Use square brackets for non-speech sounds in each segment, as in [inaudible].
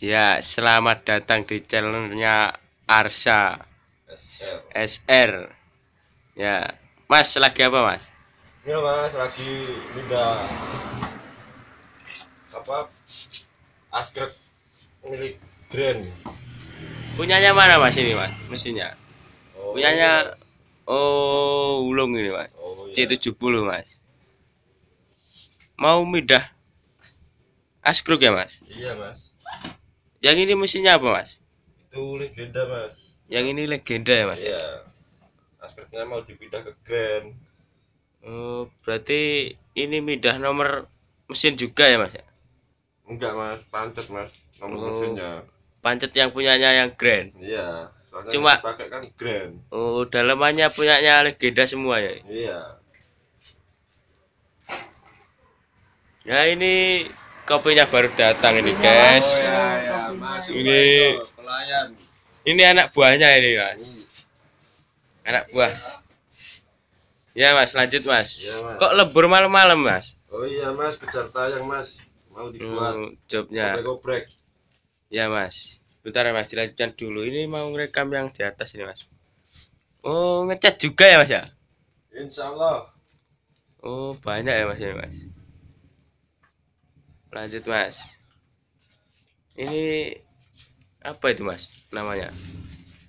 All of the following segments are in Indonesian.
Ya, selamat datang di channelnya Arsa SR. Ya, Mas lagi apa Mas? Ini loh, mas lagi pindah apa askrek milik Grand. Punyanya mana Mas ini Mas? Mesinnya? Oh, Punyanya oh ulung ini Mas. Oh iya. C70 Mas. Mau midah Askruk ya Mas? Iya mas. Yang ini mesinnya apa Mas? Itu legenda mas. Yang ini legenda ya Mas? Iya. Askreknya mau dipindah ke Grand. Oh, berarti ini midah nomor mesin juga ya Mas? Enggak mas, pancet mas. Nomor Oh. mesinnya. Pancet yang punyanya yang Grand. Iya. Soalnya Cuma- yang dipakai kan Grand. Oh, dalamannya punyanya legenda semua ya. Iya. Ya ini kopinya baru datang ini guys. ya, Ini- pelayan. Ini anak buahnya ini mas. Anak buah. Ya mas lanjut mas. Iya, Mas. Kok lebur malam-malam mas? Oh iya mas, kejar tayang mas. Mau dibuat Hmm, jobnya. oprek-oprek. Ya mas. Bentar ya mas dilanjutkan dulu. Ini mau ngerekam yang di atas ini mas. Oh ngecat juga ya mas ya? Insya Allah. Oh banyak ya mas ini mas. Lanjut mas. Ini apa itu mas namanya?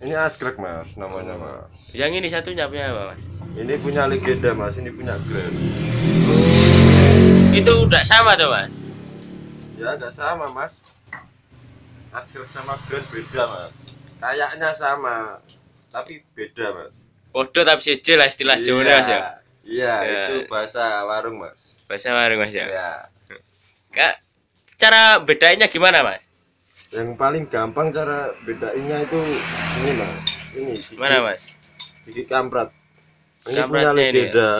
Ini askrek mas, namanya mas. Yang ini satunya punya apa mas? Ini punya legenda mas, ini punya Grand. Itu udah sama tuh mas? Ya agak sama mas. Askrek sama Grand beda mas. Kayaknya sama, tapi beda mas. Podo tapi siji lah istilah Jawa mas ya. Iya, Ya. itu bahasa warung mas. Bahasa warung mas ya. Ya. Kak, cara bedainya gimana mas? Yang paling gampang cara bedainnya itu ini mas. Ini gigi, Mana mas? Gigi kamprat. Ini punya Kampratnya ini ya? legenda.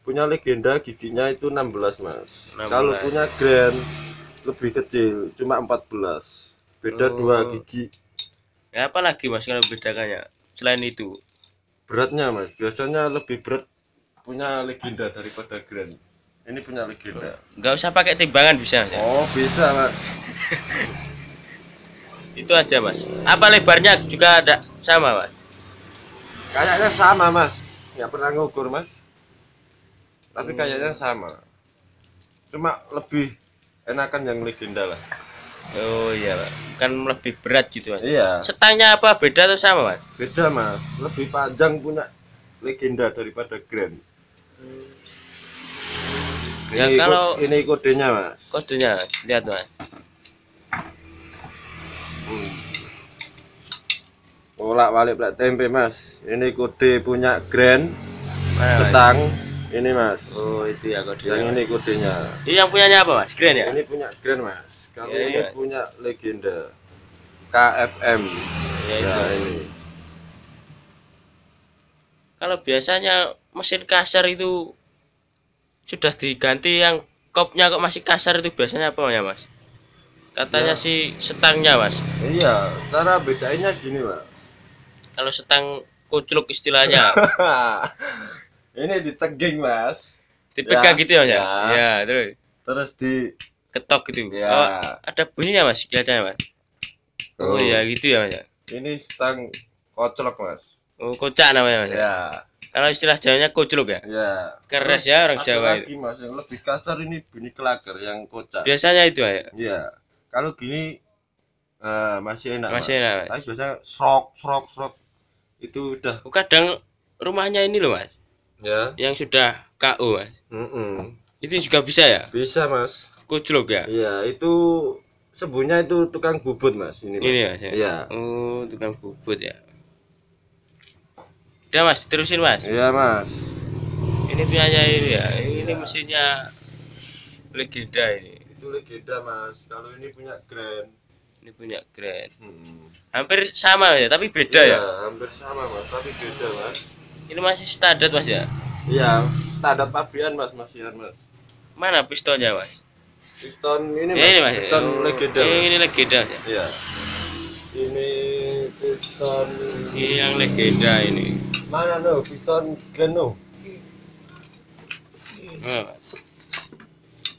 Punya legenda giginya itu 16 mas. 16. Kalau punya Grand lebih kecil, cuma 14. Beda Oh. dua gigi. Ya apa lagi mas kalau bedakannya? Selain itu. Beratnya mas, biasanya lebih berat punya legenda daripada Grand. Ini punya legenda. Nggak usah pakai timbangan bisa mas ya? Oh bisa mas. [laughs] Itu aja mas. Apa lebarnya juga ada sama mas? Kayaknya sama mas. Nggak pernah ngukur mas. Tapi Hmm. kayaknya sama. Cuma lebih enakan yang legenda lah. Oh iya pak. Kan lebih berat gitu mas. Iya. Setangnya apa beda atau sama mas? Beda mas. Lebih panjang punya legenda daripada Grand. Ya, ini, kalau- ini kodenya mas. Kodenya lihat mas. Hmm. Bolak balik plat tempe mas. Ini kode punya Grand. Setang. Ini mas. Oh itu ya kodenya. Yang ini kodenya. Ini yang punyanya apa mas? Keren ya? Ini punya Grand mas. Kalau Ya, ini iya. punya legenda. KFM. Ya, Ya, itu. ini. Kalau biasanya mesin kasar itu sudah diganti yang kopnya kok masih kasar itu biasanya apa ya mas? Katanya Ya. sih setangnya mas. Iya, cara bedainnya gini mas. Kalau setang kucluk istilahnya [laughs] ini diteging mas. dipegang Ya. gitu ya mas ya? Ya. Ya terus Terus di ketok gitu. Ya. Oh, ada bunyinya mas kelihatannya mas. Oh, Oh. ya gitu ya mas. ya? ini stang koclok mas. Oh kocak namanya mas. ya? Ya, Kalau istilah Jawanya kucluk ya. ya. Keras Terus ya orang Jawa lagi mas yang lebih kasar ini bunyi kelaker yang kocak. Biasanya itu ya. Iya. Kalau gini eh, masih enak. Masih mas. enak, Mas. Tapi biasanya serok serok serok itu udah Oh, Kadang rumahnya ini loh mas, ya. yang sudah KO mas. Mm-mm. Itu juga bisa ya? Bisa mas. Kucluk ya. Iya itu sebunya itu tukang bubut mas ini mas. Ini ya, ya? Iya. Oh, tukang bubut ya. Udah mas, terusin mas. Iya mas. Ini punyanya ini ya. Ini mesinnya legenda ini. Itu legenda mas. Kalau ini punya Grand. Ini punya Grand. Hmm. Hampir sama ya, tapi beda Iya, ya. hampir sama mas, tapi beda mas. Ini masih standar mas ya. Iya, standar pabrikan mas, masihan mas. Mana pistonnya mas? Piston ini mas, ini mas. piston Oh, legenda. Ini, Mas. ini legenda mas ya. Iya. Ini piston Ini yang legenda ini. mana no? Piston Grand no? Oh, mas.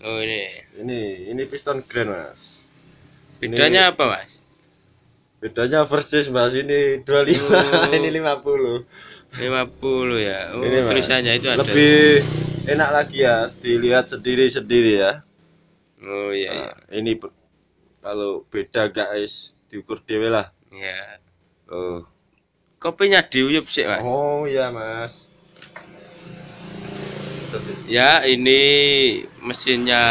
Oh ini. Ini, ini piston Grand mas. bedanya apa mas? Bedanya versus mas. Ini 25 Oh. ini 50 50 ya. Oh ini mas. tulisannya itu ada. Lebih enak lagi ya. Dilihat sendiri-sendiri ya. Oh iya iya. Nah, ini pe- kalau beda guys diukur dewe lah. Ya oh. Kopinya diuyup sih mas. Oh iya mas ya ini mesinnya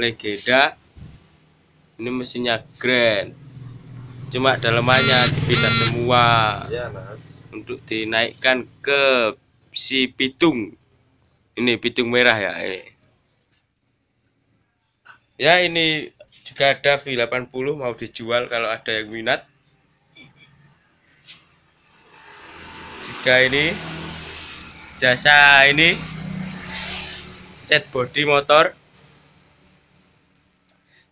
legenda ini mesinnya grand. Cuma dalemannya dipindah semua. Iya mas. Untuk dinaikkan ke si pitung. Ini pitung merah ya ini. Ya ini juga ada V80 mau dijual kalau ada yang minat. Jika ini jasa ini cat body motor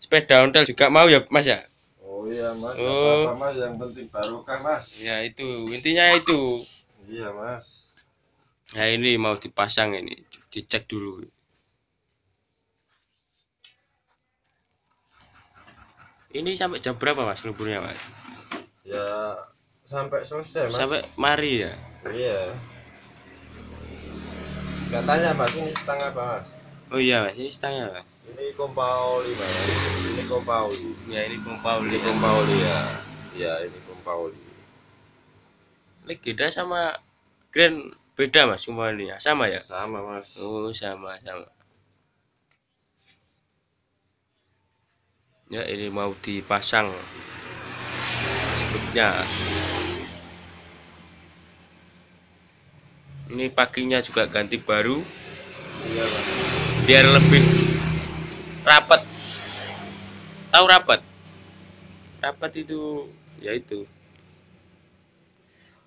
sepeda ontel juga mau ya mas ya oh iya mas Oh. apa-apa mas yang penting barokah mas ya itu intinya itu iya mas Nah ini mau dipasang ini, dicek dulu. Ini sampai jam berapa mas luburnya mas? ya sampai selesai mas Sampai mari ya? iya nggak tanya mas ini setengah apa mas Oh iya mas, ini setengah mas. ini kompauli mas ini kompauli Ya ini kompauli. ini kompauli ya ya ini kompauli Legenda sama Grand beda mas semuanya, sama ya? sama mas Oh sama sama. Ya ini mau dipasang struknya. Ini paginya juga ganti baru. iya biar lebih rapat. Tahu rapat? Rapat itu ya itu.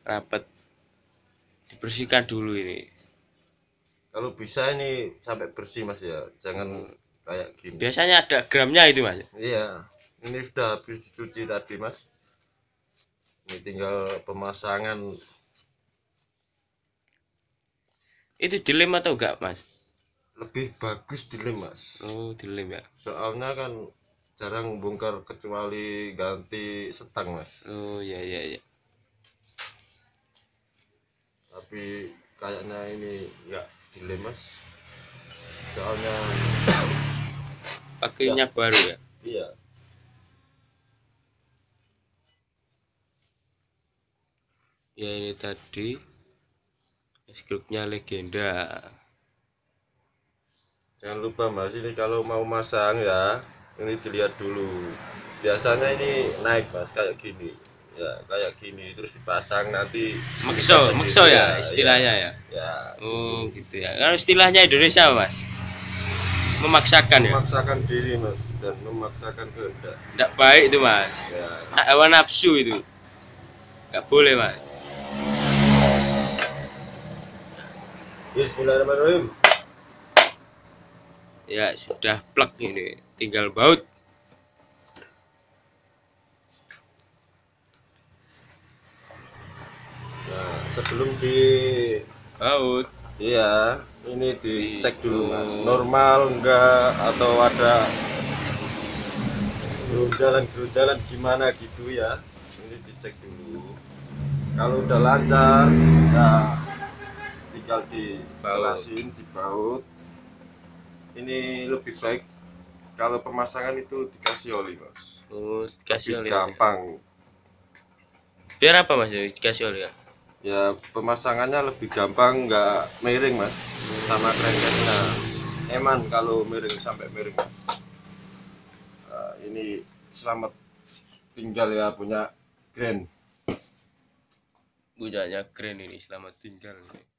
Rapat. Dibersihkan dulu ini. Kalau bisa ini sampai bersih mas ya. Jangan kayak gini. Biasanya ada gramnya itu mas? Iya. Ini sudah habis dicuci tadi mas. Ini tinggal pemasangan itu dilem atau enggak mas? Lebih bagus dilem mas. Oh dilem ya. Soalnya kan jarang bongkar kecuali ganti setang mas. Oh ya ya ya tapi kayaknya ini enggak dilem mas. Soalnya pakainya baru ya? Iya. Ya ini tadi struknya legenda. Jangan lupa mas ini kalau mau masang ya ini dilihat dulu. Biasanya ini naik mas kayak gini. Ya kayak gini terus dipasang nanti makso makso ya istilahnya ya? Ya oh gitu ya. Kalau istilahnya Indonesia mas memaksakan ya? Memaksakan diri mas dan memaksakan kehendak. Tidak baik itu mas. Ya. Hawa nafsu itu. Nggak boleh mas Bismillahirrahmanirrahim. Ya sudah plek ini. Tinggal baut. Nah sebelum di baut. Iya ini dicek dulu mas. normal enggak? Atau ada gerunjalan gimana gitu ya? Ini dicek dulu. Kalau udah lancar ya tinggal dibalasin dibaut ini lebih baik kalau pemasangan itu dikasih oli mas. Oh dikasih lebih oleh gampang. Biar apa mas dikasih oleh ya ya pemasangannya lebih gampang nggak miring mas sama crankcase-nya eman kalau miring sampai miring mas. Nah, ini selamat tinggal ya punya Grand punyanya keren ini selamat tinggal ini